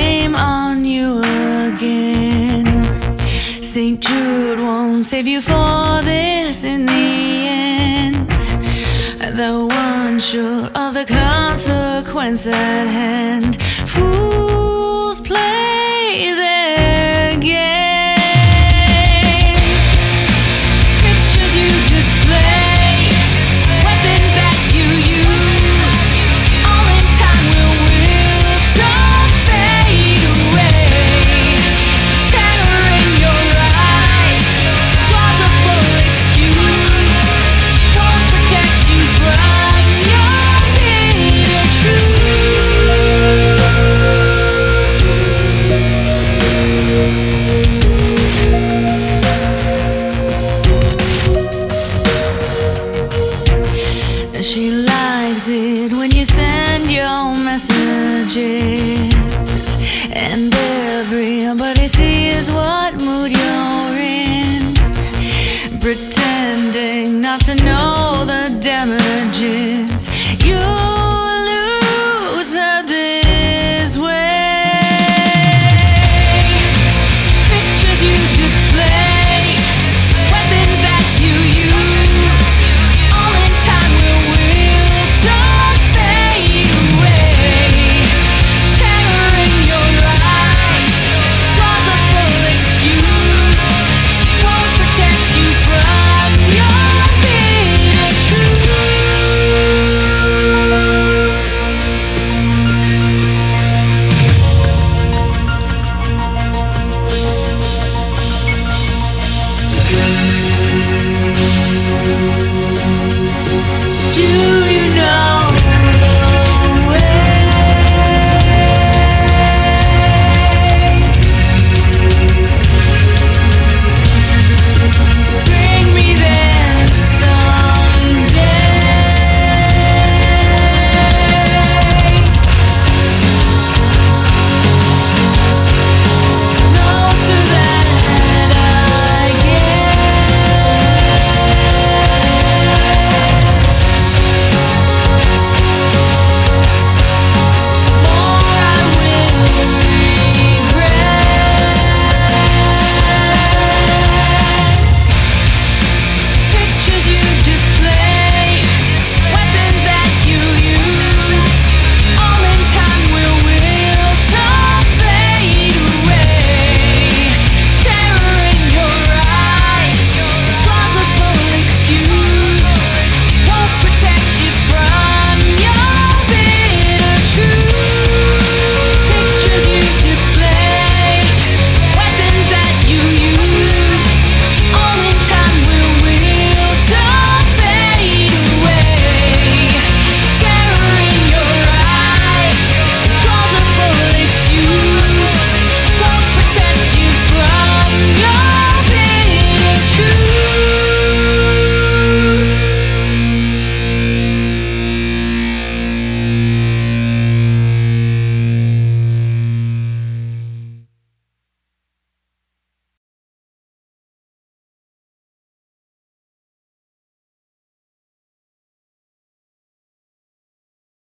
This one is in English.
shame on you again. St. Jude won't save you for this in the end. The one sure of the consequence at hand. Fool is what mood you're in. Pretend